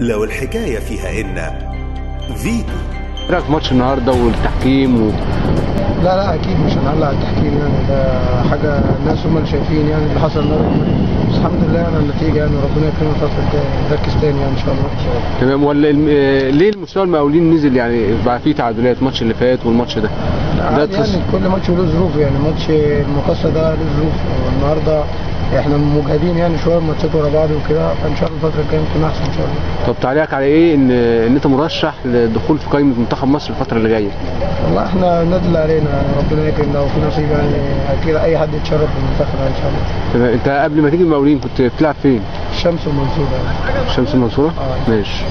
لو الحكاية فيها إن فيتو إيه رايك في ماتش النهارده والتحكيم و... لا لا أكيد مش هنعلق على التحكيم يعني ده حاجة الناس هم اللي شايفين يعني اللي حصل النهارده بس الحمد لله على النتيجة يعني وربنا يكرمنا الفترة الجاية نركز تاني يعني إن شاء الله. تمام. ولا الم... آه، ليه المستوى المقاولين نزل؟ يعني بقى فيه تعادلات الماتش اللي فات والماتش ده. ده عادي تحس- يعني كل ماتش له ظروف يعني ماتش المقصه ده له ظروف. والنهارده إحنا مجهدين يعني شوية ماتشات ورا بعض وكده فإن شاء الله الفترة الجاية نكون أحسن إن شاء الله. طب تعليقك على إيه؟ إن إن أنت مرشح للدخول في قائمة منتخب مصر الفترة اللي جاية. والله إحنا النادي اللي علينا ربنا يكرم لو في نصيب يعني أكيد أي حد يتشرف بالمنتخب يعني إن شاء الله. تمام. أنت قبل ما تيجي المقاولين كنت بتلعب فين؟ الشمس والمنصوره يعني الشمس المنصورة؟ آه. ماشي.